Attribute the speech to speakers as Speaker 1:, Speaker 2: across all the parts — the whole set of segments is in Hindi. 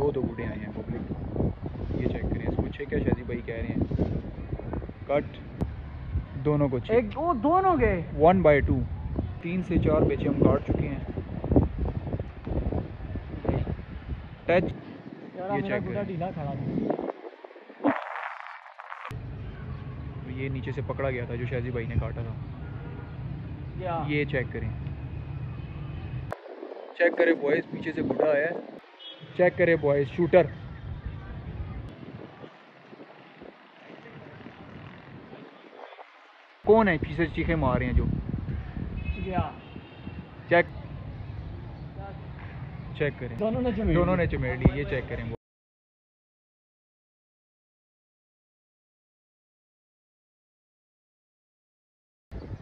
Speaker 1: दो दो बूढ़े आए हैं पब्लिक ये चेक करें इसको छः क्या शादी भाई कह रहे हैं? कट दोनों को छः
Speaker 2: एक वो दोनों गए।
Speaker 1: वन बाई टू तीन से चार बेचे हम काट चुके हैं। टच ये
Speaker 2: गुड़ा
Speaker 1: करें। तो ये नीचे से पकड़ा गया था जो शाजी भाई ने काटा था। ये चेक करें। चेक करें बॉयज़ पीछे से बूढ़ा आया है। चेक करें बॉयज़ शूटर कौन है पीछे चीखे मार रहे हैं जो? चेक चेक करें।
Speaker 2: दोनों ने चमेड़
Speaker 1: दोनों ने चमेड़ ली ये चेक करें।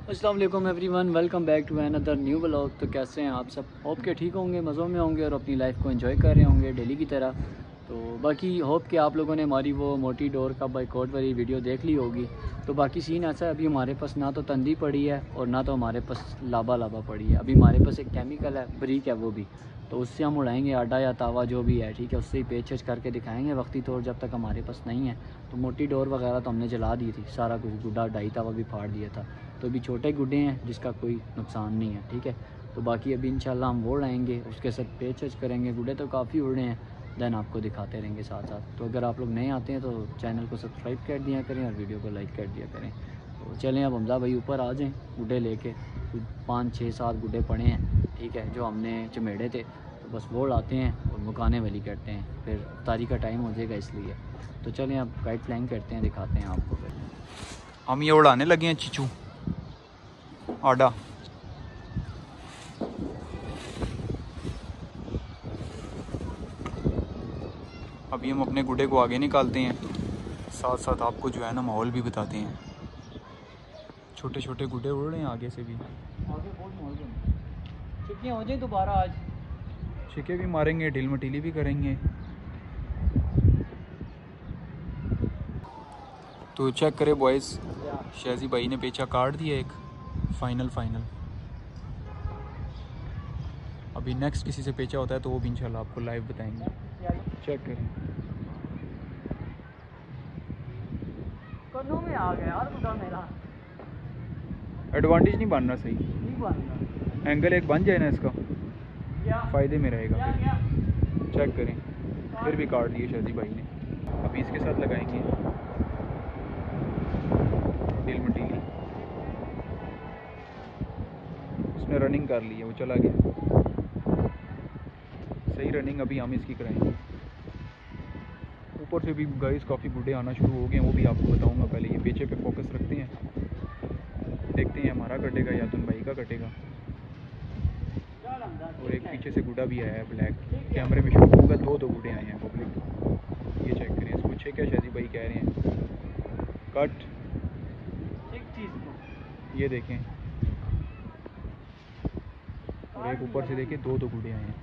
Speaker 2: अस्सलाम everyone welcome back to another new blog तो कैसे हैं आप सब? होप के ठीक होंगे, मज़ों में होंगे और अपनी लाइफ को इन्जॉय कर रहे होंगे डेली की तरह। तो बाकी होप कि आप लोगों ने हमारी वो मोटी डोर का बाइकआउट वाली वीडियो देख ली होगी। तो बाकी सीन ऐसा है, अभी हमारे पास ना तो तंदी पड़ी है और ना तो हमारे पास लाबा लाबा पड़ी है। अभी हमारे पास एक केमिकल है ब्रीक है वो भी। तो उससे हम उड़ाएँगे आडा या तावा जो भी है, ठीक है? उससे ही पेचकश करके दिखाएँगे वक्ती तौर जब तक हमारे पास नहीं है। तो मोटी डोर वगैरह तो हमने जला दी थी, सारा कुछ गुड्डा ढाई तावा भी फाड़ दिया था। तो अभी छोटे गुड्डे हैं, जिसका कोई नुकसान नहीं है, ठीक है? तो बाकी अभी इंशाल्लाह हम वो उड़ाएँगे उसके साथ पेचकश करेंगे। गुड्डे तो काफ़ी उड़े हैं देन आपको दिखाते रहेंगे साथ साथ तो अगर आप लोग नए आते हैं तो चैनल को सब्सक्राइब कर दिया करें और वीडियो को लाइक कर दिया करें। तो चलें अब हमजा भाई ऊपर आ जाएँ, गुड्डे लेके। पाँच छः सात गुड्डे पड़े हैं, ठीक है, जो हमने चमेड़े थे। तो बस वो लाते हैं और मुकाने वाली करते हैं। फिर तारीख का टाइम हो जाएगा इसलिए। तो चलें अब गाइड फ्लाइंग करते हैं, दिखाते हैं आपको फिर।
Speaker 1: हम ये उड़ाने लगे हैं, चिचू। आडा। अभी हम अपने गुडे को आगे निकालते हैं। साथ साथ आपको जो है ना माहौल भी बताते हैं। छोटे छोटे गुडे उड़ रहे हैं आगे से भी।
Speaker 2: आगे बहुत हो। जाए दोबारा आज।
Speaker 1: छिके भी मारेंगे ढील मटीली भी करेंगे। तो चेक करें बॉयज़ शाजी भाई ने पेचा काट दिया एक। फाइनल फाइनल अभी नेक्स्ट किसी से पेचा होता है तो वो भी इंशाल्लाह आपको लाइव बताएँगे। चेक करें।
Speaker 2: कन्नों में आ गया यार मेरा।
Speaker 1: एडवांटेज नहीं बनना सही।
Speaker 2: नहीं बन
Speaker 1: एंगल एक बन जाए ना इसका। फ़ायदे में रहेगा चेक करें। फिर भी काट दिए शाजी भाई ने। अभी इसके साथ लगाएँगे। ढील मटीली उसने रनिंग कर ली है, वो चला गया। सही रनिंग अभी हम इसकी कराएँगे। ऊपर से भी गाइस काफ़ी गुड्डे आना शुरू हो गए हैं, वो भी आपको बताऊँगा पहले। ये पेचे पे फोकस रखते हैं। देखते हैं, हमारा कटेगा या तुम भाई का कटेगा। और एक पीछे से गुड्डा भी आया है ब्लैक कैमरे में शूट होगा, दो दो गुड्डे आए हैं पब्लिक ये चेक करें, इसको छः क्या शादी भाई कह रहे हैं। कट ये देखें। और एक ऊपर से देखे दो दो गुड्डे आए हैं।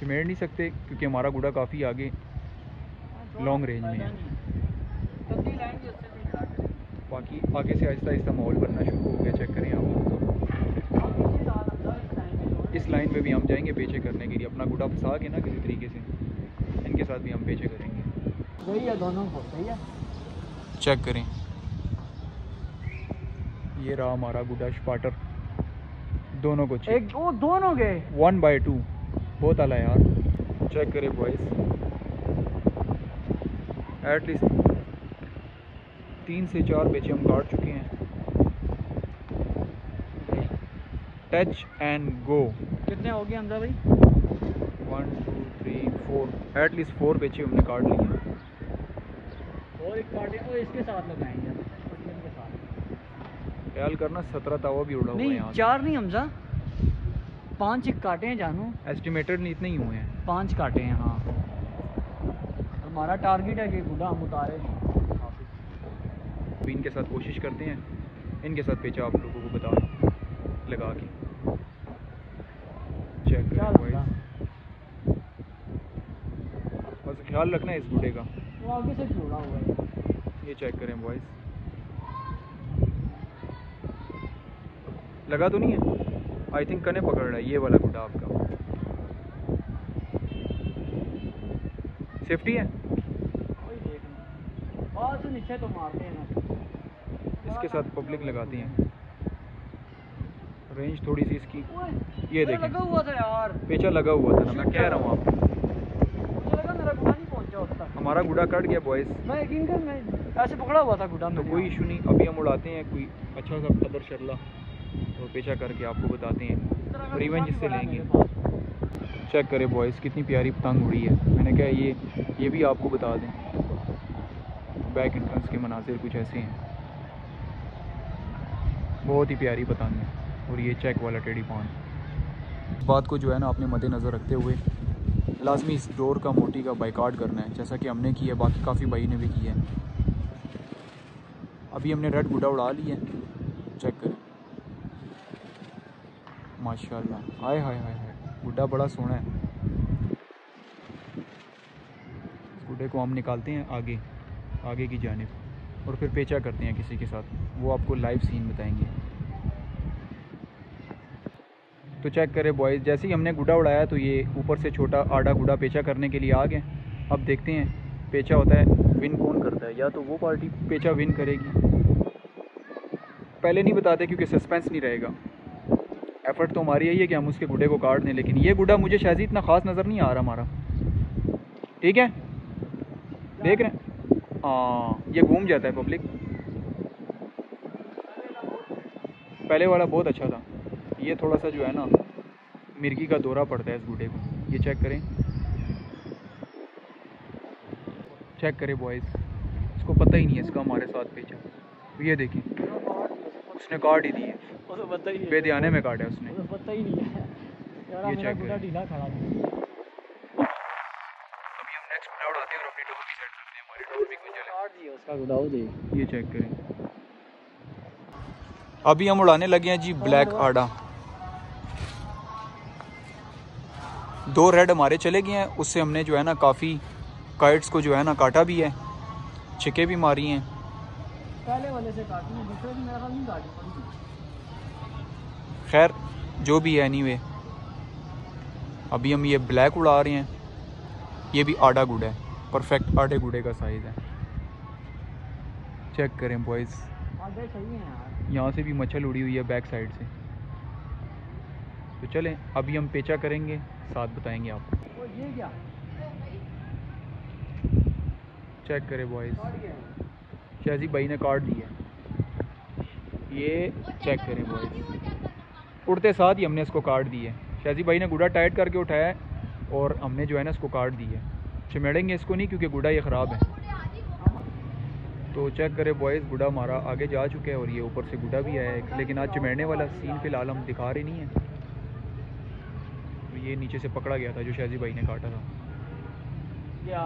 Speaker 1: चिमेड़ नहीं सकते क्योंकि हमारा गुड़ा काफ़ी आगे लॉन्ग रेंज में है। बाकी आगे से आहिस्ता आहिस्ता माहौल बनना शुरू हो गया चेक करें आप
Speaker 2: आप इसी
Speaker 1: लाइन में भी हम जाएँगे पेचे करने के लिए अपना गुड़ा फंसा के ना किसी तरीके से। इनके साथ भी हम पेचे करेंगे।
Speaker 2: सही है दोनों को सही है।
Speaker 1: चेक करें। ये रहा हमारा गुड़ा स्पाटर। दोनों को
Speaker 2: एक वो दोनों गए।
Speaker 1: वन बाई टू बहुत आला यार। चेक करें बॉयज़ एटलीस्ट तीन से चार बेचे हम काट चुके हैं। टच एंड गो
Speaker 2: कितने हो गए अंदर भाई?
Speaker 1: One two three four at least four बेचे हमने काट लिए
Speaker 2: और एक काटे और इसके साथ लगाएँगे।
Speaker 1: ख्याल करना सत्रह तावा भी उड़ा
Speaker 2: नहीं
Speaker 1: यहाँ
Speaker 2: चार नहीं हमजा। पाँच एक काटे हैं जानू।
Speaker 1: एस्टिमेटेड नहीं इतने ही हुए हैं।
Speaker 2: पाँच काटे हैं हाँ। हमारा टारगेट है कि गुड़ा हम उतारे
Speaker 1: अभी इनके साथ कोशिश करते हैं। इनके साथ पेचा आप लोगों को बता लगा के। चेक करें बस ख्याल रखना है इस बूढ़े का।
Speaker 2: वो आगे से जोड़ा हुआ है।
Speaker 1: ये चेक करें बॉयज़ लगा तो नहीं है? आई थिंक कने पकड़ रहा है ये वाला गुड्डा आपका। सेफ्टी है?
Speaker 2: नीचे तो मारते हैं ना
Speaker 1: इसके साथ पब्लिक लगाती हैं। रेंज थोड़ी सी इसकी। ये
Speaker 2: मेरा
Speaker 1: देखें।
Speaker 2: लगा हुआ था यार।
Speaker 1: पेचा लगा हुआ था ना मैं कह रहा हूँ आपको। हमारा गुड़ा कट गया बॉयज़
Speaker 2: मैं यकीन कर मैं ऐसे पकड़ा हुआ था गुड़ा
Speaker 1: तो कोई इशू नहीं अभी हम उड़ाते हैं कोई अच्छा सा कदर शरला। और पेचा करके आपको बताते हैं
Speaker 2: गुड़ा
Speaker 1: इससे
Speaker 2: भी बड़ा
Speaker 1: लेंगे। चेक करें बॉयज़ कितनी प्यारी पतंग उड़ी है। मैंने कहा ये ये भी आपको बता दें। बैक एंट्रेंस के मनाजिर कुछ ऐसे हैं। बहुत ही प्यारी पतंग है और ये चेक वाला टेडी पान इस बात को जो है ना आपने मद्देनज़र रखते हुए लाजमी इस डोर का मोटी का बाइकाट करना है। जैसा कि हमने किया बाकी काफ़ी भाई ने भी किया है। अभी हमने रेड गुड्डा उड़ा लिया है। चेक करें। माशाल्लाह। हाय हाय हाय हाय। गुड्डा बड़ा सोना है। गुड्डे को हम निकालते हैं आगे आगे की जानिब। और फिर पेचा करते हैं किसी के साथ। वो आपको लाइव सीन बताएँगे। तो चेक करें बॉयज़ जैसे ही हमने गुड्डा उड़ाया तो ये ऊपर से छोटा आड़ा गुड्डा पेचा करने के लिए आ गए। अब देखते हैं, पेचा होता है विन कौन करता है? या तो वो पार्टी पेचा विन करेगी। पहले नहीं बताते क्योंकि सस्पेंस नहीं रहेगा। एफर्ट तो हमारी यही है कि हम उसके गुडे को काट दें, लेकिन ये गुडा मुझे शायद इतना ख़ास नज़र नहीं आ रहा हमारा। ठीक है? देख रहे हैं? हाँ ये घूम जाता है पब्लिक पहले वाला बहुत अच्छा था। ये थोड़ा सा जो है ना, मिर्गी का दौरा पड़ता है इस गुडे को। ये चेक करें। चेक करें बॉयज़ इसको पता ही नहीं है इसका हमारे साथ पेचा ये देखें। उसने काट ही दी है।
Speaker 2: वो तो पता ही है।
Speaker 1: बेध्याने में काटा उसने।
Speaker 2: वो तो पता ही नहीं है। यार
Speaker 1: ये
Speaker 2: ढीला खड़ा है
Speaker 1: अभी हम नेक्स्ट गुड्डा उड़ाते हैं और अपनी डोर भी सेट करते हैं। हमारी डोर भी गुंजल है
Speaker 2: काट दिया उसका गुड़ा वो
Speaker 1: ये चेक करें। अभी हम उड़ाने लगे हैं जी ब्लैक आड़ा। दो रेड हमारे चले गए हैं। उससे हमने जो है ना काफ़ी काइट्स को जो है ना काटा भी है। छिके भी मारी हैं।
Speaker 2: पहले वाले से काटी है दूसरे मेरा नहीं काटी
Speaker 1: खैर जो भी है एनीवे अभी हम ये ब्लैक उड़ा रहे हैं। ये भी आड़ा गुड़ा है। परफेक्ट आड़े गुड़े का साइज़ है। चेक करें बॉयज़ यहाँ से भी मच्छर उड़ी हुई है बैक साइड से। तो चलें अभी हम पेचा करेंगे साथ बताएँगे
Speaker 2: आप।
Speaker 1: चेक करें बॉयज़ शाजी भाई ने काट दी है ये चेक करें बॉयज़ उड़ते साथ ही हमने इसको काट दिए। शाजी भाई ने गुड़ा टाइट करके उठाया है और हमने जो है ना इसको काट दी है चिमेड़ेंगे इसको नहीं क्योंकि गुड़ा ये ख़राब है। तो चेक करें बॉयज़ गुड़ा हमारा आगे जा चुका है और ये ऊपर से गुड़ा भी आया है। लेकिन आज चिमेड़ने वाला सीन फ़िलहाल हम दिखा रहे नहीं है। तो ये नीचे से पकड़ा गया था जो शाजी भाई ने काटा था।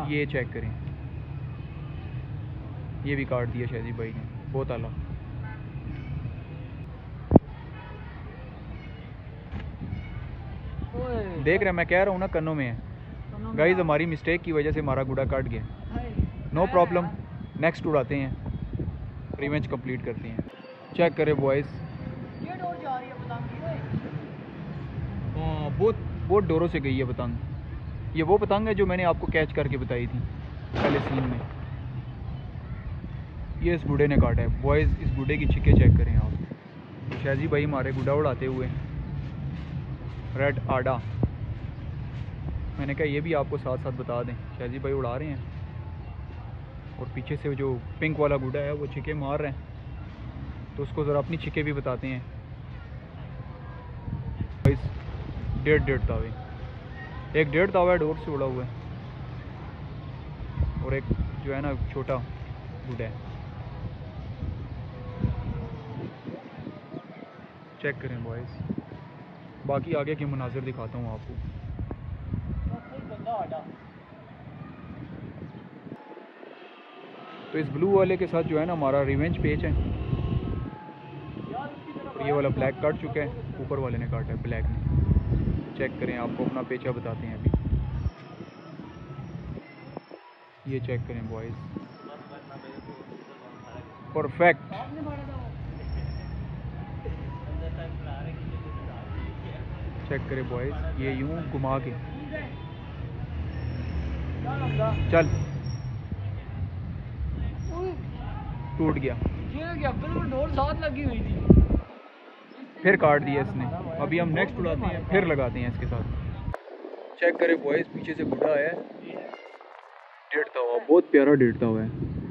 Speaker 1: ये चेक करें। ये भी काट दिया शाहजी भाई ने। बहुत आला
Speaker 2: ओए
Speaker 1: देख रहे हैं मैं कह रहा हूँ ना कन्नों में है। गाइज़ हमारी मिस्टेक की वजह से हमारा गुड़ा काट गया। नो प्रॉब्लम नेक्स्ट उड़ाते हैं। रिवेंज कंप्लीट करते हैं। चेक करें बॉयज़
Speaker 2: ये डोर जा रही है पतंग की ओए।
Speaker 1: हाँ बहुत बहुत डोरों से गई है पतंग। ये वो पतंग है जो मैंने आपको कैच करके बताई थी पहले सीन में। ये इस गुड़े ने काटा है। बॉयज़ इस गुड़े की छिके चेक करें आप। शाहजी भाई हमारे गुड़ा उड़ाते हुए। रेड आडा मैंने कहा, ये भी आपको साथ साथ बता दें। शाहजी भाई उड़ा रहे हैं। और पीछे से जो पिंक वाला गुड़ा है, वो छिके मार रहे हैं। तो उसको ज़रा अपनी छिके भी बताते हैं। डेढ़ डेढ़ तावे। एक डेढ़ तावा है, डोर से उड़ा हुआ है। और एक जो है ना, छोटा गुड़ा है। चेक करें बॉयज़ बाकी आगे के मनाजिर दिखाता हूँ आपको। तो इस ब्लू वाले के साथ जो है ना हमारा रिवेंज पेज है। ये वाला ब्लैक काट चुका है। ऊपर वाले ने काटा है ब्लैक ने। चेक करें, आपको अपना पेचा बताते हैं अभी। ये चेक करें बॉयज़ परफेक्ट चेक करें बॉयज़ ये यूँ घुमा के। चल। टूट गया।
Speaker 2: ये क्या बिल्कुल डोर साथ लगी हुई थी।
Speaker 1: फिर काट दिया इसने। अभी हम नेक्स्ट उड़ाते हैं फिर लगाते हैं इसके साथ। चेक करें बॉयज़ पीछे से बुढ़ा है। डेढ़ता हुआ बहुत प्यारा डेढ़ता हुआ है।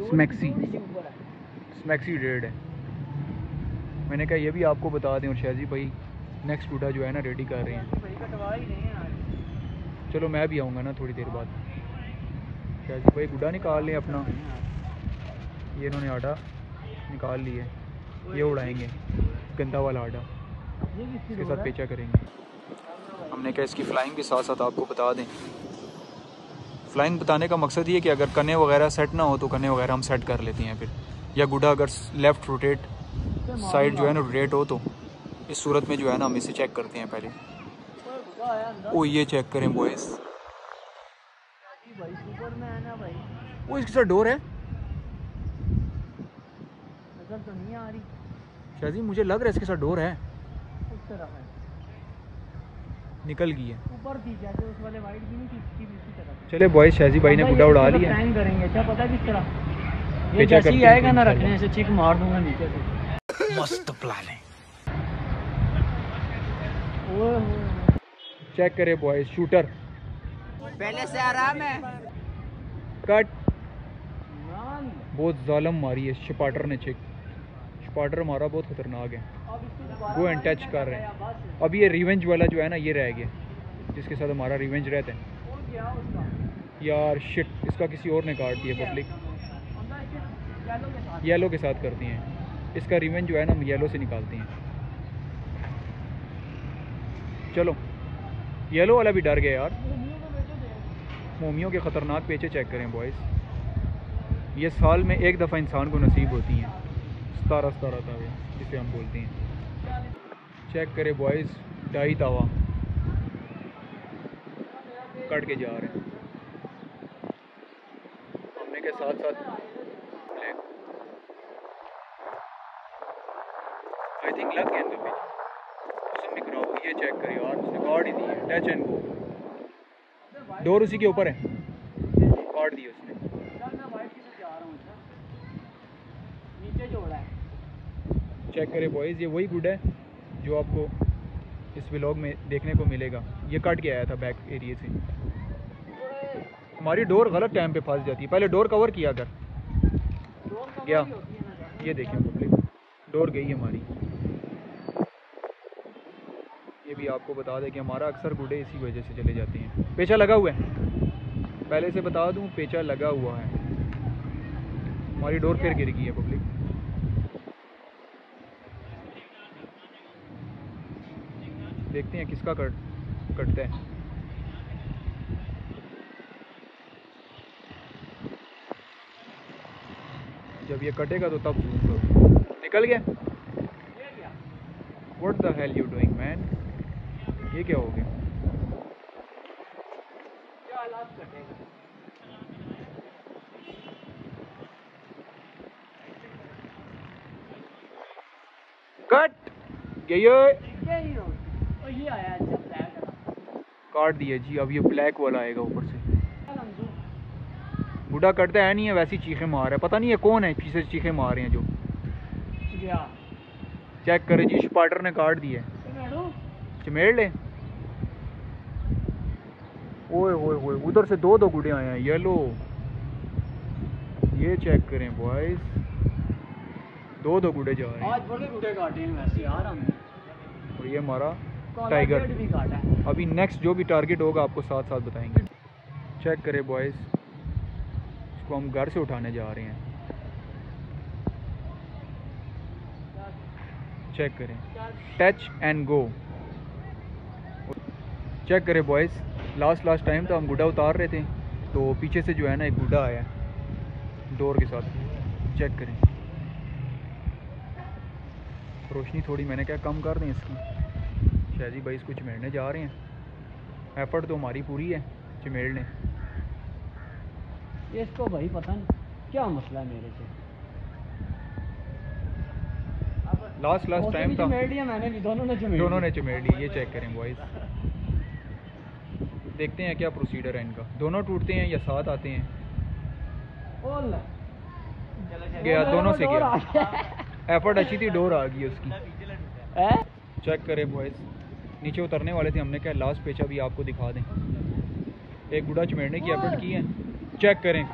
Speaker 1: स्मैक्सी स्मैक्सी डेढ़ है। मैंने कहा ये भी आपको बता दें और शाहजी भाई नेक्स्ट बुढ़ा जो है ना रेडी कर रहे हैं। चलो मैं भी आऊँगा ना थोड़ी देर बाद। शाहजी भाई गुड्डा निकाल लें अपना। ये इन्होंने आटा निकाल लिए। ये उड़ाएँगे, गंदा वाला आटा। इसके साथ पेचा करेंगे। हमने कहा इसकी फ्लाइंग भी साथ साथ आपको बता दें। फ्लाइंग बताने का मकसद ये कि अगर कने वगैरह सेट ना हो तो कने वगैरह हम सेट कर लेते हैं फिर। या गुड्डा अगर लेफ़्ट रोटेट साइड जो है ना रोटेट हो तो। इस सूरत में जो है ना हम इसे चेक करते हैं पहले। ओ ये चेक करें बॉयज़ वो इसके साथ डोर है।
Speaker 2: नज़र तो नहीं आ रही।
Speaker 1: शाहजी मुझे लग रहा है इसके साथ डोर है।
Speaker 2: उस तरफ़ है।
Speaker 1: निकल गई है।
Speaker 2: ऊपर थी जैसे उस वाले वाइट की नहीं थी इसकी भी इसी तरफ़
Speaker 1: चले बॉयज़ शाहजी भाई ने गुड्डा उड़ा लिया।
Speaker 2: टाइम करेंगे अच्छा पता किस तरह। ये जैसे ही आएगा ना रखने से चिक मार दूँगा नीचे से।
Speaker 1: मस्त प्लान है।
Speaker 2: ओए
Speaker 1: चेक करे बॉयज़ शूटर
Speaker 3: पहले से आराम है।
Speaker 1: कट बहुत जालम मारी है शपाटर ने चिक। शपाटर मारा बहुत खतरनाक है। वो टच कर रहे हैं। अब ये रिवेंज वाला जो है ना, ये रह गया। जिसके साथ हमारा रिवेंज रहते है। यार शिट इसका किसी और ने काट दिया पब्लिक
Speaker 2: येलो के साथ
Speaker 1: करती हैं। इसका रिवेंज जो है ना, हम येलो से निकालती हैं। चलो। येलो वाला भी डर गया यार। मोमियों के ख़तरनाक पेचे चेक करें बॉयज़ ये साल में एक दफ़ा इंसान को नसीब होती हैं। सतारह सतारह तावे जिसे हम बोलते हैं। चेक करें बॉयज़ ढाई तावा कट के जा रहे हैं। हमने के साथ साथ आई थिंक लग गया ये चेक करें। यार उसने कार्ड ही दी है। टच एंड गो डोर उसी के ऊपर है। काट दी उसने
Speaker 2: चल मैं वाइट की तरफ़ जा रहा हूँ है
Speaker 1: चेक करें बॉयज़ ये वही गुड है जो आपको इस ब्लॉग में देखने को मिलेगा। ये कट के आया था बैक एरिए से। हमारी डोर गलत टाइम पे फंस जाती है। पहले डोर कवर किया कर। गया।
Speaker 2: सर।
Speaker 1: ये देखें पब्लिक डोर गई है हमारी। ये भी आपको बता दें कि हमारा अक्सर गुडे इसी वजह से चले जाते हैं। पेचा लगा हुआ है? पहले से बता दूँ पेचा लगा हुआ है। हमारी डोर फिर गिर गई है पब्लिक देखते हैं किसका कट कटता है। जब ये कटेगा तो तब करो निकल गया?
Speaker 2: ये
Speaker 1: What the hell you doing man? ये क्या हो गया? कट! ये
Speaker 2: ये ये आया अच्छा ब्लैक वाला
Speaker 1: काट दिया जी अब ये ब्लैक वाला आएगा ऊपर से। बूढ़ा करता है नहीं है वैसी चीखें मार रहा है। पता नहीं है कौन है पीछे चीखें मार रहे हैं जो। चेक करे जी स्पाइडर ने काट दिया है। चमेड़ ले। ओए ओए ओए उधर से दो दो गुड़े आए हैं येलो। ये चेक करें बॉयज़ दो दो गुड़े जा रहे हैं।
Speaker 2: आज बड़े गुड़े काटे हैं वैसे यार हमने
Speaker 1: और ये हमारा टाइगर
Speaker 2: है।
Speaker 1: अभी नेक्स्ट जो भी टारगेट होगा आपको साथ साथ बताएँगे। चेक करें बॉयज़ इसको हम घर से उठाने जा रहे हैं। चेक करें। टच एंड गो चेक करें बॉयज़ लास्ट लास्ट टाइम तो हम गुड्डा उतार रहे थे। तो पीछे से जो है ना एक गुड्डा आया डोर के साथ। चेक करें। रोशनी थोड़ी मैंने क्या कम कर दें इसकी। शाहजी भाई इसको चिमेड़ने जा रहे हैं। एफर्ट तो हमारी पूरी है चिमेड़ने
Speaker 2: इसको भाई पता नहीं क्या मसला है मेरे से?
Speaker 1: लास्ट लास्ट टाइम था।
Speaker 2: मैंने भी दोनों ने चमेड़
Speaker 1: दोनों ने चिमेड़ ली ये चेक करें बॉयज़ देखते हैं क्या प्रोसीजर है इनका। दोनों टूटते हैं या साथ आते हैं? गया दोनों से गया। एफर्ट अच्छी थी डोर आ गई उसकी। चेक करें बॉयज़ नीचे उतरने वाले थे, हमने क्या लास्ट पेचा भी आपको दिखा दें। एक गुड़ा चमेड़ने की एफर्ट की है चेक करें।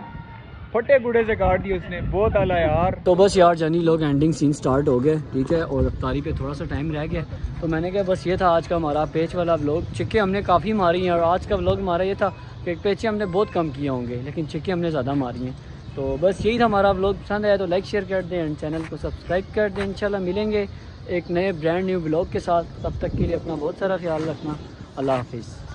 Speaker 1: फटे गुड़े से काट दिए उसने। बहुत आला यार।
Speaker 2: तो बस यार, जानी लोग एंडिंग सीन स्टार्ट हो गए, ठीक है? और अफ्तारी पे थोड़ा सा टाइम रह गया। तो मैंने कहा, बस ये था आज का हमारा पेच वाला व्लॉग चिक्के हमने काफ़ी मारी हैं, और आज का व्लॉग हमारा ये था कि पेचे हमने बहुत कम किए होंगे, लेकिन चिक्के हमने ज़्यादा मारी हैं। तो बस यही था हमारा व्लॉग पसंद आया तो लाइक शेयर कर दें एंड चैनल को सब्सक्राइब कर दें। इंशाल्लाह मिलेंगे। एक नए ब्रांड न्यू ब्लॉग के साथ, तब तक के लिए अपना बहुत सारा ख्याल रखना। अल्लाह हाफिज़।